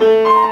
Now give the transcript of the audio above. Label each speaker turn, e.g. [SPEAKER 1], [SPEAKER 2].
[SPEAKER 1] Música